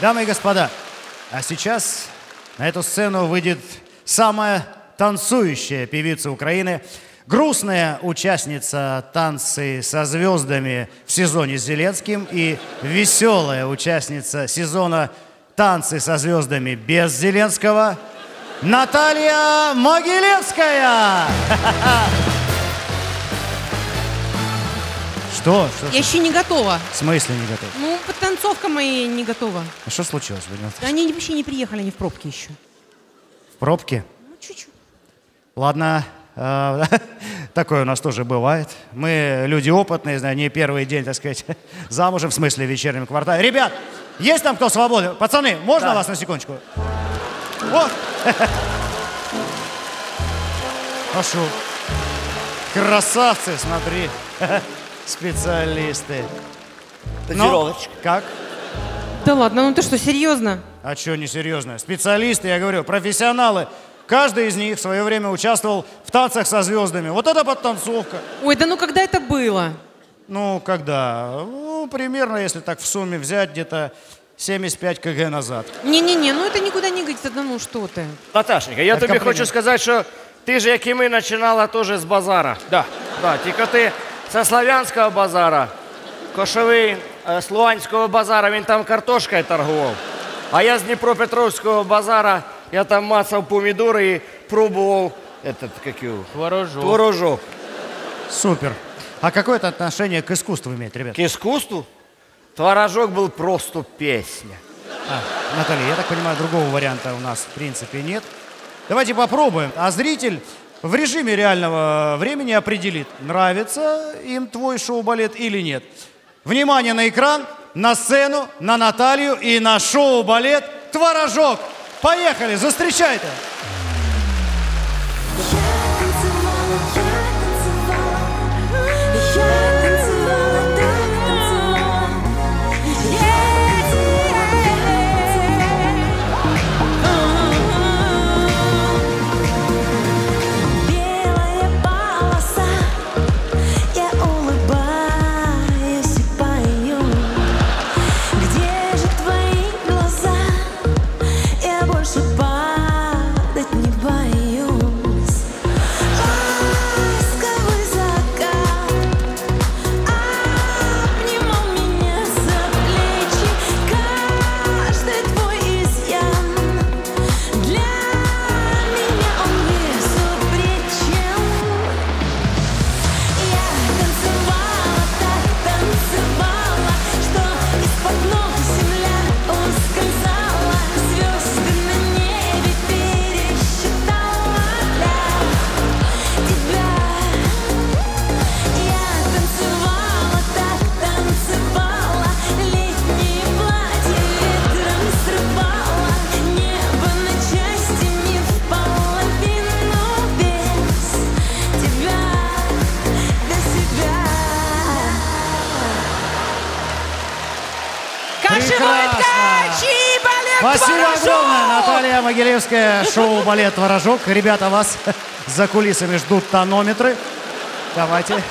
Дамы и господа, а сейчас на эту сцену выйдет самая танцующая певица Украины, грустная участница танцы со звездами в сезоне с Зеленским и веселая участница сезона танцы со звездами без Зеленского Наталья Могилевская. Что? Что? Я еще не готова. В смысле не готов? Ну, подтанцовка моя не готова. А что случилось? Не- Они вообще не приехали, они в пробке еще. В пробке? Ну, чуть-чуть. Ладно, э, такое у нас тоже бывает. Мы люди опытные, знаю, не первый день, так сказать, замужем, в смысле в вечернем квартале. Ребят, есть там кто свободен? Пацаны, можно вас на секундочку? Вот. Прошу. Красавцы, смотри Специалисты. Ну, Дозировочка. как? Да ладно, ну ты что, серьезно? А что несерьезно? Специалисты, я говорю, профессионалы. Каждый из них в свое время участвовал в танцах со звездами. Вот это подтанцовка. Ой, да ну когда это было? Ну, когда? Ну, примерно, если так в сумме взять, где-то 75 кг назад. Не-не-не, ну это никуда не годится, да ну что ты. Наташенька, я Так, тобі комплімент. хочу сказати, що ти ж, як і ми, починала теж з базара. Да. Да, тільки ти зі Славянського базара, Кошовий, е, з Луганського базара, він там картошкою торгував. А я з Дніпропетровського базара, я там мацав помідори і пробував этот, как його, Творожок. творожок. Супер. А какое это отношение к искусству имеет, ребят? К искусству творожок был просто песня. А, Наталья, я так понимаю, другого варианта у нас в принципе нет. Давайте попробуем. А зритель в режиме реального времени определит, нравится им твой шоу-балет или нет. Внимание на экран, на сцену, на Наталью и на шоу-балет «Творожок». Поехали, застречайте! Белая Я больше Ткачи, балет Спасибо «Творожок». огромное, Наталья Могилевская, шоу-балет «Творожок». Ребята, вас за кулисами ждут тонометры. Давайте.